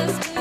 just